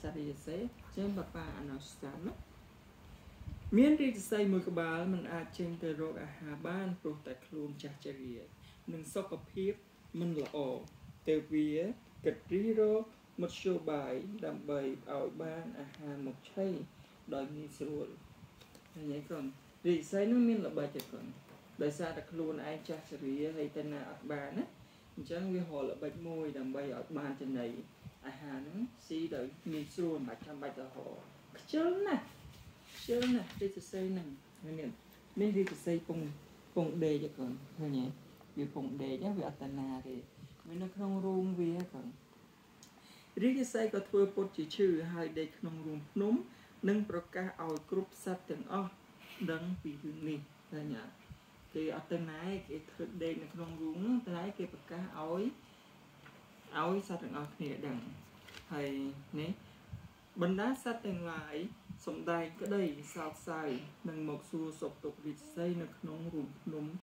សត្វរាសីចឹងបបាអនុស្សាមណាមានរាជសីមួយក្បាលมันអាចចេញទៅរកអាហារបានព្រោះតែខ្លួនចាស់ជរានិងសុខភាពមិនល្អទៅវាគិតរីរកមធ្យោបាយដើម្បីឲ្យបានអាហារមកឆីដោយងាយស្រួលហើយនេះកូនរាជសីនឹងមានល្បិចទេកូនដោយសារតែខ្លួនឯងចាស់ជរាហើយទៅណាអត់បានណាអញ្ចឹងវារកល្បិចមួយដើម្បីឲ្យបានចំណី អាហារហ្នឹងស៊ីដោយងាយស្រួលមិនបាច់ចាំបាច់ទៅរកខ្ជិលណាស់ខ្ជិលណាស់រាជសីហ្នឹងហើយនេះនេះរាជសីពងពងដេកទេកូនឃើញទេវាពងដេកហ្នឹងវាអត្តនាទេវានៅក្នុងរូងវាកូនរាជសីក៏ធ្វើពុតជាឈឺហើយដេកក្នុងរូងភ្នំនិងប្រកាសឲ្យគ្រប់សត្វទាំងអស់ដឹងពីរឿងនេះឃើញទេគេអត់ទៅណាគេធ្វើដេកនៅក្នុងរូងហ្នឹងតែគេប្រកាសឲ្យ ឲ្យសត្វទាំងអស់គ្នាដឹងហើយនេះបណ្ដាសត្វទាំងឡាយសំដែងក្តីសោកសៅនឹងមកសួរសុខទុក្ខវិស័យនៅក្នុងរូងភ្នំ